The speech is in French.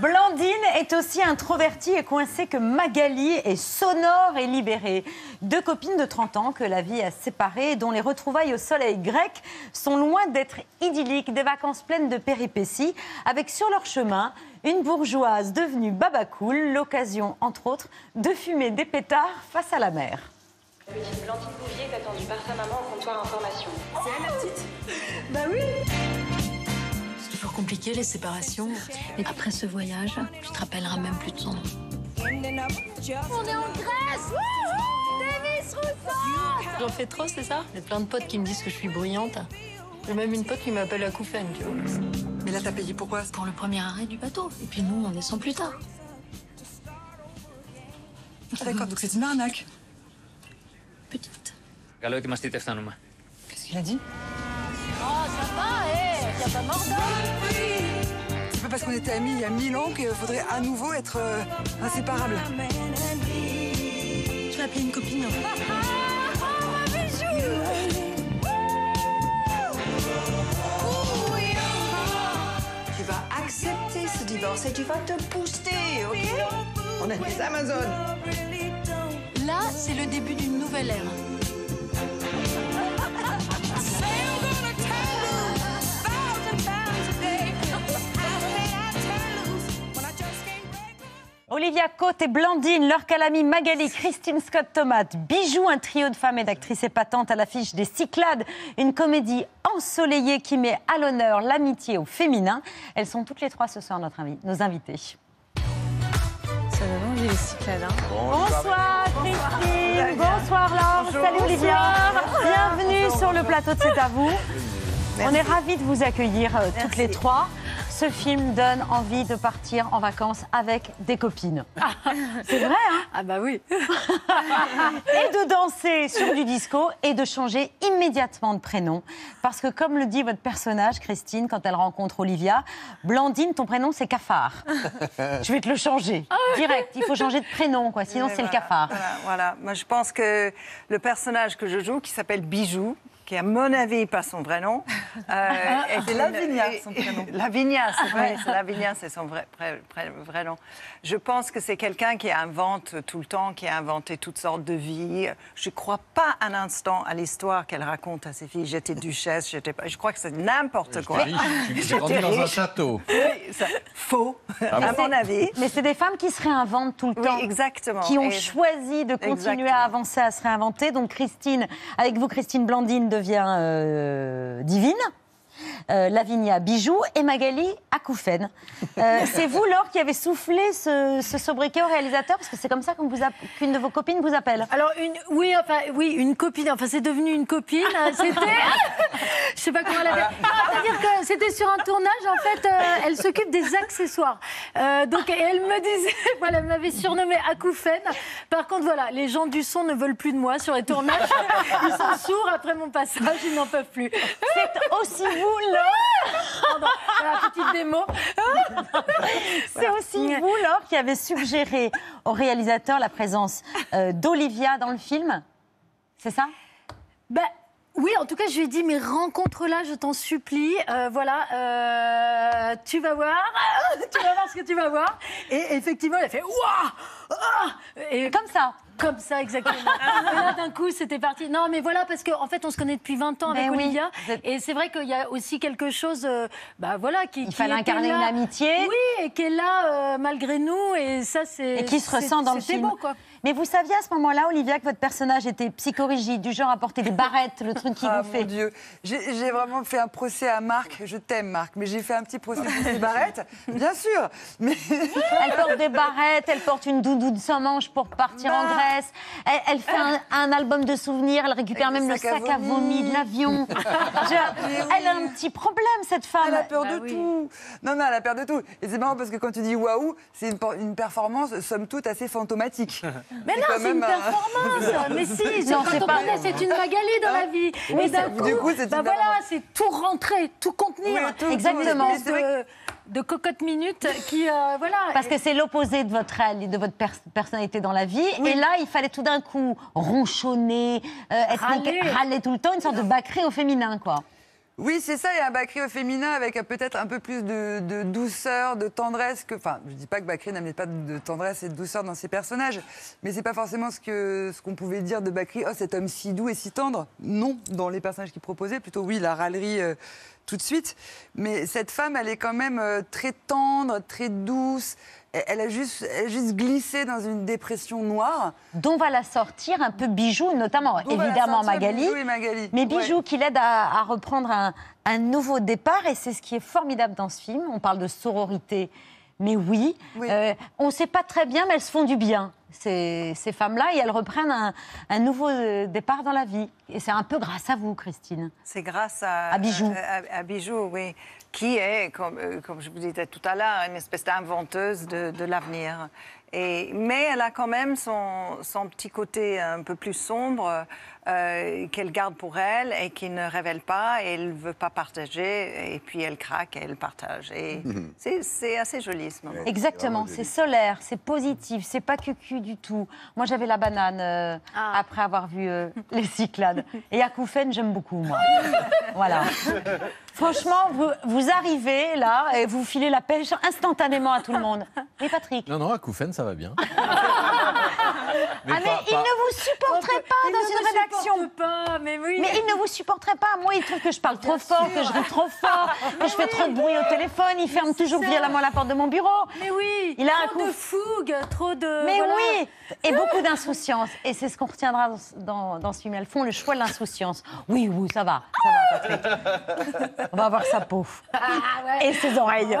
Blandine est aussi introvertie et coincée que Magali est sonore et libérée. Deux copines de 30 ans que la vie a séparées et dont les retrouvailles au soleil grec sont loin d'être idylliques, des vacances pleines de péripéties, avec sur leur chemin une bourgeoise devenue babacool, l'occasion entre autres de fumer des pétards face à la mer. La petite Blandine Bouvier est attendue par sa maman au comptoir information. C'est elle la petite? Bah oui compliqué les séparations. Et après ce voyage, tu te rappelleras même plus de son nom. On est en Grèce Davis Rousseau J'en fais trop, c'est ça J'ai plein de potes qui me disent que je suis bruyante. J'ai même une pote qui m'appelle la tu vois. Mais là, t'as payé pourquoi Pour le premier arrêt du bateau. Et puis nous, on descend plus tard. Ah, d'accord, donc c'est une arnaque. Petite. Qu'est-ce qu'il a dit? Oh, ça va, hé eh Y'a pas mort d'homme C'est pas parce qu'on était amis il y a mille ans qu'il faudrait à nouveau être euh, inséparables. Je vais appeler une copine. Tu vas accepter ce divorce et tu vas te booster, ok? On est des Amazones. Là, c'est le début d'une nouvelle ère. Olivia Cote et Blandine, leur calami Magali, Christine Scott Thomas, Bijou, un trio de femmes et d'actrices épatantes à l'affiche des Cyclades, une comédie ensoleillée qui met à l'honneur l'amitié au féminin. Elles sont toutes les trois ce soir notre invi- nos invitées. Ça donne envie les cyclades. Hein. Bonsoir Christine, bonsoir Laure, salut Olivia, bienvenue sur le plateau de C'est à vous. On est ravis de vous accueillir euh, toutes les trois. Ce film donne envie de partir en vacances avec des copines. C'est vrai, hein Ah bah oui. Et de danser sur du disco et de changer immédiatement de prénom. Parce que comme le dit votre personnage, Christine, quand elle rencontre Olivia, Blandine, ton prénom c'est Cafard. Je vais te le changer. Direct, il faut changer de prénom, quoi. Sinon c'est le cafard. Voilà, voilà. Moi, je pense que le personnage que je joue, qui s'appelle Bijou, qui à mon avis pas son vrai nom, euh, est C'est Lavinia, son prénom. Lavinia, c'est vrai, Lavinia, c'est son vrai, vrai- vrai- vrai nom. Je pense que c'est quelqu'un qui invente tout le temps, qui a inventé toutes sortes de vies. Je ne crois pas un instant à l'histoire qu'elle raconte à ses filles. J'étais duchesse, j'étais pas. Je crois que c'est n'importe quoi. J'ai grandi dans un château. Oui, ça- faux, à mon avis. Mais c'est des femmes qui se réinventent tout le Oui, temps. exactement. Qui ont Et- choisi de continuer Exactement. à avancer, à se réinventer. Donc Christine, avec vous, Christine Blandine devient euh, divine. Euh, Lavinia Bijou et Magali Akoufen. Euh, c'est vous, Laure, qui avez soufflé ce, ce sobriquet au réalisateur Parce que c'est comme ça qu'une de vos copines vous appelle. Alors une, oui, enfin oui, une copine. Enfin c'est devenu une copine. Euh, C'était, je sais pas comment elle avait. C'est-à-dire que c'était sur un tournage. En fait, euh, elle s'occupe des accessoires. Euh, donc elle me disait, voilà, elle m'avait surnommée Akoufen. Par contre, voilà, les gens du son ne veulent plus de moi sur les tournages. Ils sont sourds après mon passage. Ils n'en peuvent plus. C'est aussi vous, Laure Pardon, voilà, petite démo. C'est aussi vous, Laure, qui avez suggéré au réalisateur la présence euh, d'Olivia dans le film C'est ça? Ben, oui, en tout cas, je lui ai dit, mais rencontre-la, je t'en supplie. Euh, voilà, euh, tu vas voir, tu vas voir ce que tu vas voir. Et effectivement, elle a fait Waouh Ah Et Comme ça comme ça, exactement. Et là, d'un coup, c'était parti. Non, mais voilà, parce qu'en en fait, on se connaît depuis 20 ans Mais avec oui, Olivia. êtes- Et c'est vrai qu'il y a aussi quelque chose, euh, bah voilà, qui. Il qui fallait incarner là. une amitié. Oui, et qui est là euh, malgré nous. Et ça, c'est. Et qui se ressent dans le c'était film. beau, quoi. Mais vous saviez à ce moment-là, Olivia, que votre personnage était psychorigide, du genre à porter des barrettes, le truc qui Ah vous mon fait. Dieu, j'ai vraiment fait un procès à Marc. Je t'aime Marc, mais j'ai fait un petit procès pour ses barrettes, bien sûr. Mais Elle porte des barrettes, elle porte une doudoune sans manche pour partir en Bah. Elle, elle fait un, un album de souvenirs, elle récupère Avec même le le sac à sac à vomi de l'avion. Elle a un petit problème, cette femme. elle a peur Bah de oui. tout. Non, non, elle a peur de tout. Et c'est marrant parce que quand tu dis waouh, c'est une, performance somme toute assez fantomatique. Mais non, c'est une performance. Mais si, c'est Non, quand c'est on pas- connaît, c'est une Magali dans la vie. Oui, et d'un c'est- coup, du coup, c'est bah voilà, c'est tout rentrer, tout contenir. Oui, tout, tout. Exactement. De, cocotte minute qui, euh, voilà. Parce que c'est l'opposé de votre, de votre pers- personnalité dans la vie. Et là, il fallait tout d'un coup ronchonner, euh, être Râler. râler tout le temps, une sorte de bacré au féminin, quoi. Oui, c'est ça, il y a un Bakri au féminin avec peut-être un peu plus de, de douceur, de tendresse que. Enfin, je dis pas que Bakri n'amenait pas de tendresse et de douceur dans ses personnages, mais c'est pas forcément ce que ce qu'on pouvait dire de Bakri. Oh, cet homme si doux et si tendre. Non, dans les personnages qu'il proposait, plutôt oui, la râlerie. euh, tout de suite, mais cette femme, elle est quand même euh, très tendre, très douce. Elle a juste, elle a juste glissé dans une dépression noire. Dont va la sortir un peu Bijou, notamment Dont évidemment Magali. Bijou et Magali. Mais Ouais. Bijou qui l'aide à, à reprendre un, un nouveau départ, et c'est ce qui est formidable dans ce film. On parle de sororité, mais oui, Oui. euh, on ne sait pas très bien, mais elles se font du bien, ces, ces femmes-là, et elles reprennent un, un nouveau euh, départ dans la vie. Et c'est un peu grâce à vous, Christine. C'est grâce à, À Bijou. à- à Bijou, oui, qui est, comme, euh, comme je vous disais tout à l'heure, une espèce d'inventeuse de, de l'avenir. Et, mais elle a quand même son, son petit côté un peu plus sombre euh, qu'elle garde pour elle et qui ne révèle pas et elle ne veut pas partager. Et puis elle craque et elle partage. Et c'est- c'est assez joli ce moment. Exactement, c'est solaire, c'est positif, c'est pas cucu du tout. Moi, j'avais la banane euh, Ah. après avoir vu euh, les Cyclades. Et Akoufen, j'aime beaucoup, moi. voilà. Franchement, vous, vous arrivez là et vous filez la pêche instantanément à tout le monde. Oui, Patrick Non, non, à Koufen, ça va bien. Ah, mais pas- vous supporterait pas Il dans ne une rédaction pas, mais oui. mais il ne vous supporterait pas. Moi, il trouve que je parle trop fort, que je ris trop fort, que je fais trop de bruit au téléphone. Il ferme toujours violemment la porte de mon bureau. Mais oui, Il a un trop coup- de fougue, trop de. Mais voilà. oui Et beaucoup d'insouciance. Et c'est ce qu'on retiendra dans, dans- dans ce film. Elles font le choix de l'insouciance. Oui, oui, ça va. Ça va, Patrick. On va voir sa peau. Et ses oreilles.